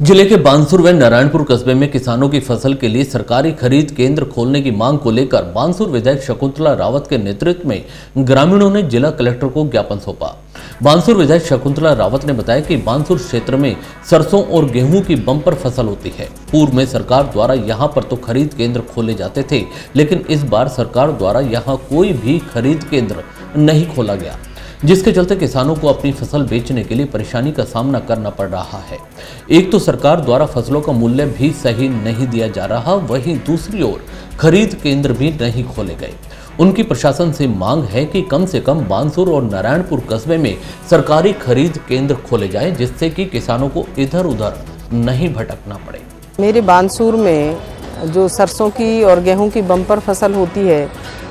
ज़िले के बांसुर व नारायणपुर कस्बे में किसानों की फ़सल के लिए सरकारी खरीद केंद्र खोलने की मांग को लेकर बांसुर विधायक शकुंतला रावत के नेतृत्व में ग्रामीणों ने जिला कलेक्टर को ज्ञापन सौंपा। बांसुर विधायक शकुंतला रावत ने बताया कि बांसुर क्षेत्र में सरसों और गेहूँ की बम्पर फ़सल होती है। पूर्व में सरकार द्वारा यहाँ पर तो खरीद केंद्र खोले जाते थे, लेकिन इस बार सरकार द्वारा यहाँ कोई भी खरीद केंद्र नहीं खोला गया। जिसके चलते किसानों को अपनी फ़सल बेचने के लिए परेशानी का सामना करना पड़ रहा है। एक तो सरकार द्वारा फ़सलों का मूल्य भी सही नहीं दिया जा रहा, वहीं दूसरी ओर खरीद केंद्र भी नहीं खोले गए। उनकी प्रशासन से मांग है कि कम से कम बांसुर और नारायणपुर कस्बे में सरकारी खरीद केंद्र खोले जाएँ, जिससे कि किसानों को इधर उधर नहीं भटकना पड़े। मेरे बानसूर में जो सरसों की और गेहूँ की बम्पर फ़सल होती है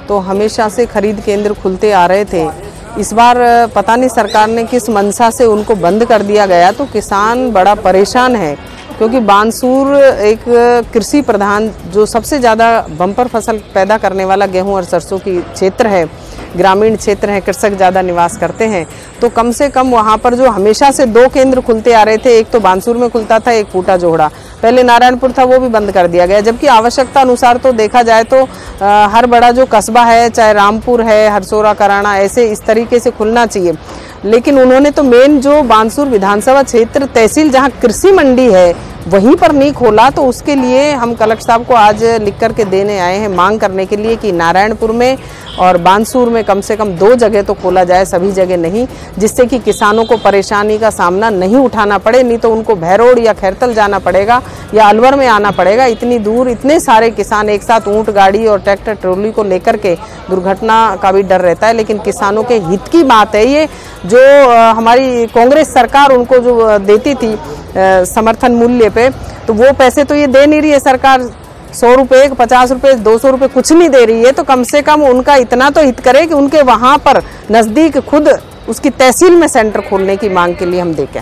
तो हमेशा से खरीद केंद्र खुलते आ रहे थे। इस बार पता नहीं सरकार ने किस मंशा से उनको बंद कर दिया गया तो किसान बड़ा परेशान है, क्योंकि बानसूर एक कृषि प्रधान जो सबसे ज़्यादा बम्पर फ़सल पैदा करने वाला गेहूँ और सरसों की क्षेत्र है, ग्रामीण क्षेत्र है, कृषक ज़्यादा निवास करते हैं। तो कम से कम वहाँ पर जो हमेशा से दो केंद्र खुलते आ रहे थे, एक तो बानसूर में खुलता था, एक फूटा जोहड़ा। पहले नारायणपुर था, वो भी बंद कर दिया गया, जबकि आवश्यकता अनुसार तो देखा जाए तो हर बड़ा जो कस्बा है, चाहे रामपुर है, हरसोरा, कराना, ऐसे इस तरीके से खुलना चाहिए। लेकिन उन्होंने तो मेन जो बानसूर विधानसभा क्षेत्र तहसील, जहाँ कृषि मंडी है वहीं पर नहीं खोला तो उसके लिए हम कलेक्टर साहब को आज लिख करके देने आए हैं मांग करने के लिए कि नारायणपुर में और बानसूर में कम से कम दो जगह तो खोला जाए, सभी जगह नहीं, जिससे कि किसानों को परेशानी का सामना नहीं उठाना पड़े, नहीं तो उनको भैरोड़ या खैरतल जाना पड़ेगा या अलवर में आना पड़ेगा। इतनी दूर इतने सारे किसान एक साथ ऊँट, गाड़ी और ट्रैक्टर, ट्रोली को लेकर के दुर्घटना का भी डर रहता है, लेकिन किसानों के हित की बात है ये, जो हमारी कांग्रेस सरकार उनको जो देती थी समर्थन मूल्य पे तो वो पैसे तो ये दे नहीं रही है सरकार। सौ रुपये पचास रुपये दो सौ रुपये कुछ नहीं दे रही है तो कम से कम उनका इतना तो हित करे कि उनके वहाँ पर नज़दीक खुद उसकी तहसील में सेंटर खोलने की मांग के लिए हम देखें।